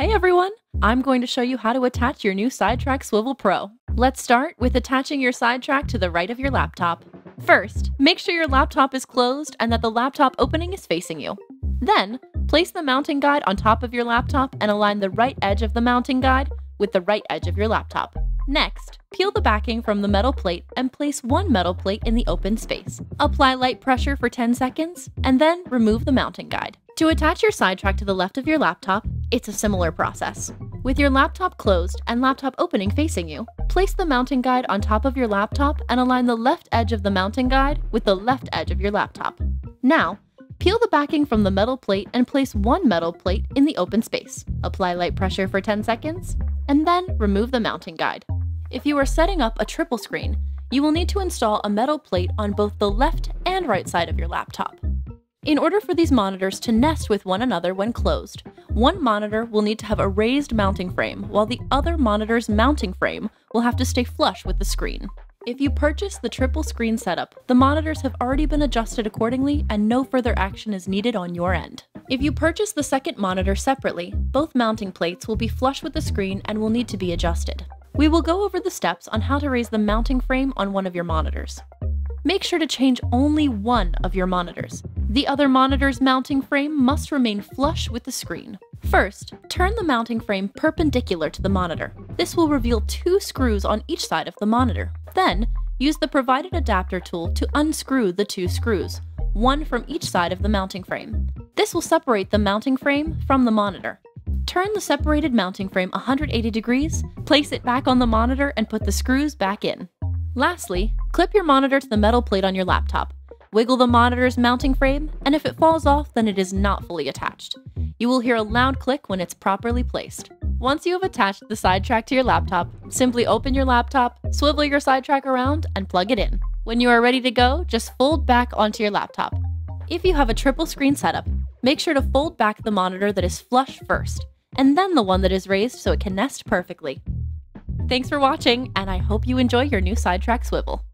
Hey everyone! I'm going to show you how to attach your new SideTrak Swivel Pro. Let's start with attaching your SideTrak to the right of your laptop. First, make sure your laptop is closed and that the laptop opening is facing you. Then, place the mounting guide on top of your laptop and align the right edge of the mounting guide with the right edge of your laptop. Next, peel the backing from the metal plate and place one metal plate in the open space. Apply light pressure for 10 seconds, and then remove the mounting guide. To attach your SideTrak to the left of your laptop, it's a similar process. With your laptop closed and laptop opening facing you, place the mounting guide on top of your laptop and align the left edge of the mounting guide with the left edge of your laptop. Now, peel the backing from the metal plate and place one metal plate in the open space. Apply light pressure for 10 seconds, and then remove the mounting guide. If you are setting up a triple screen, you will need to install a metal plate on both the left and right side of your laptop. In order for these monitors to nest with one another when closed, one monitor will need to have a raised mounting frame, while the other monitor's mounting frame will have to stay flush with the screen. If you purchase the triple screen setup, the monitors have already been adjusted accordingly and no further action is needed on your end. If you purchase the second monitor separately, both mounting plates will be flush with the screen and will need to be adjusted. We will go over the steps on how to raise the mounting frame on one of your monitors. Make sure to change only one of your monitors. The other monitor's mounting frame must remain flush with the screen. First, turn the mounting frame perpendicular to the monitor. This will reveal two screws on each side of the monitor. Then, use the provided adapter tool to unscrew the two screws, one from each side of the mounting frame. This will separate the mounting frame from the monitor. Turn the separated mounting frame 180 degrees, place it back on the monitor, and put the screws back in. Lastly, clip your monitor to the metal plate on your laptop. Wiggle the monitor's mounting frame, and if it falls off, then it is not fully attached. You will hear a loud click when it's properly placed. Once you have attached the SideTrak to your laptop, simply open your laptop, swivel your SideTrak around, and plug it in. When you are ready to go, just fold back onto your laptop. If you have a triple screen setup, make sure to fold back the monitor that is flush first, and then the one that is raised so it can nest perfectly. Thanks for watching, and I hope you enjoy your new SideTrak swivel.